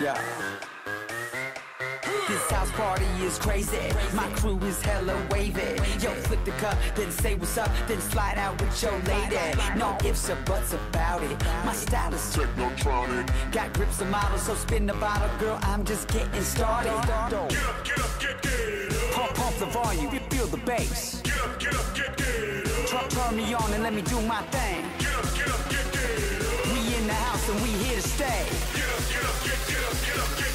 Yeah. This house party is crazy. My crew is hella wavy. Yo, flip the cup, then say what's up, then slide out with your lady. No ifs or buts about it. My style is technotronic. Got grips and models, so spin the bottle, girl. I'm just getting started. Get up, get up, get get up. Pump, pump the volume, feel the bass. Get up, get up, get get up. Turn, turn me on and let me do my thing. Get up, get up, get get up. House and we here to stay. Get up, get up, get get up, get up, get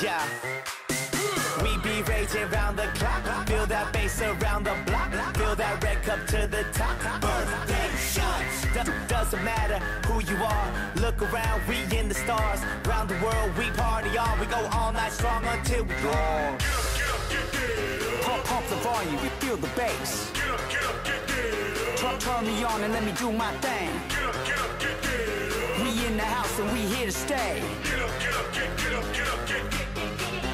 Get! Yeah. We raging round the clock. Feel that bass around the block. Feel that red cup to the top. Birthday shots. Do- doesn't matter who you are. Look around, we in the stars. Round the world, we party on. We go all night strong until we gone. get get get. Pump, pump the volume, feel the bass. Get up, get up, get get up. Turn, turn me on and let me do my thing. Get up, get up, get get up. We in the house and we here to stay. Get up, get up, get get up, get up, get Get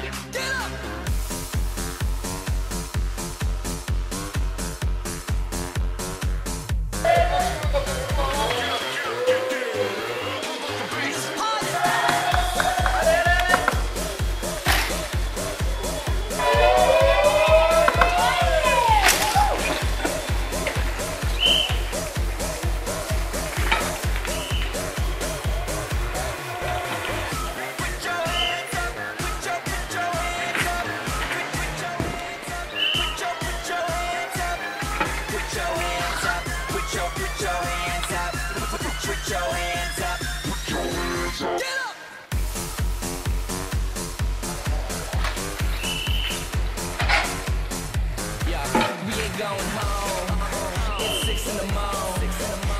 going home. It's six in the morning.